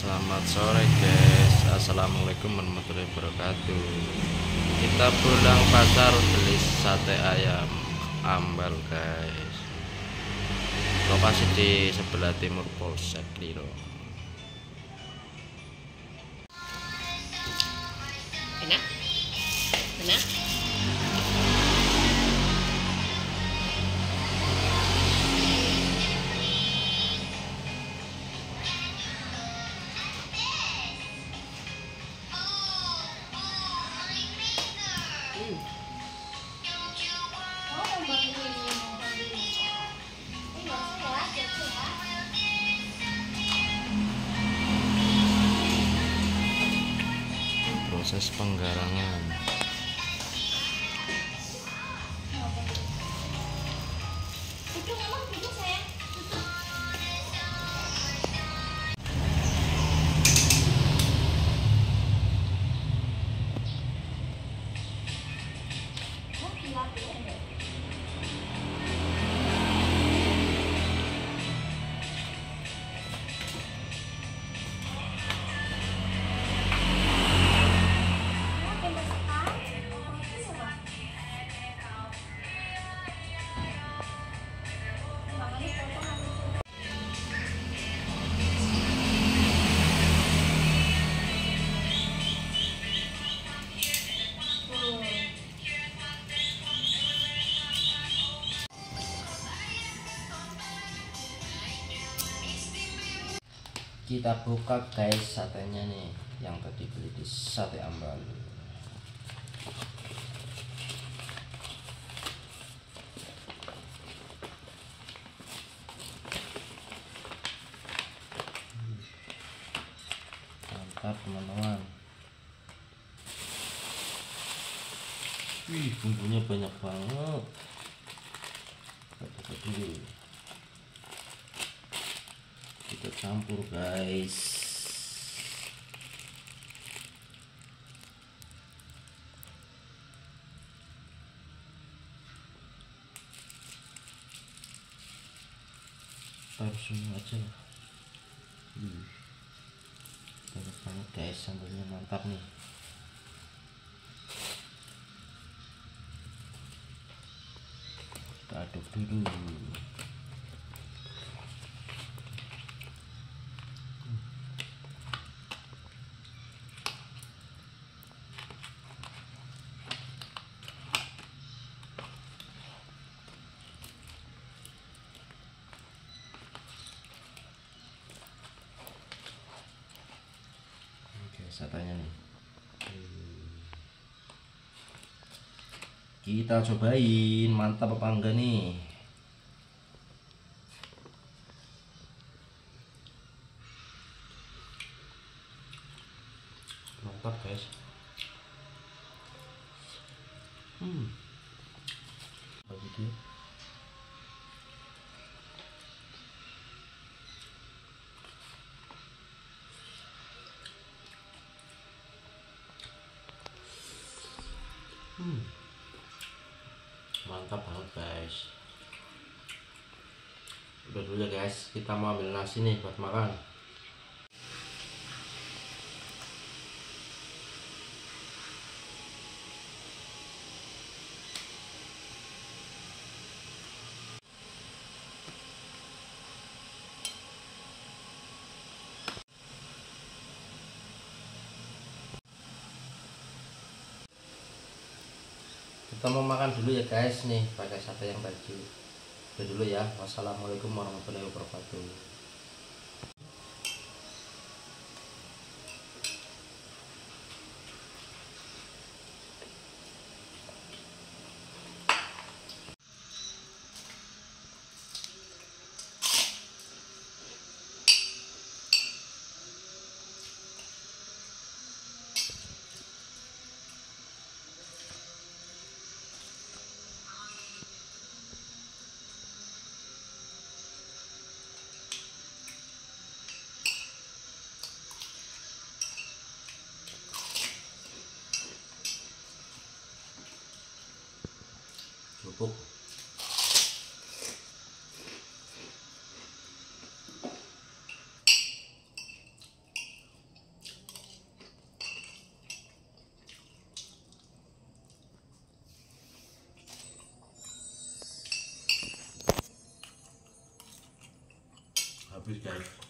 Selamat sore guys Assalamualaikum warahmatullahi wabarakatuh Kita pulang pasar beli sate ayam ambal guys Lokasi di sebelah timur Polsek Liro Enak? Enak? Proses penggarangan Kita buka guys satenya nih Yang tadi beli di sate ambal. Mantap teman-teman. Wih bumbunya banyak banget. Kita buka dulu kita campur guys. Taruh semua aja Wih, banyak banget guys sambalnya. Mantap nih. Kita aduk dulu Oke, saya tanya nih. Kita cobain, mantap apa enggak nih? Mantap guys. Hmm. Bagi Hmm. Mantap banget guys. Udah dulu ya guys, kita mau ambil nasi nih buat makan. Kita mau makan dulu ya guys nih pakai sate yang. Udah dulu ya. Wassalamualaikum warahmatullahi wabarakatuh. Oh. Happy guys.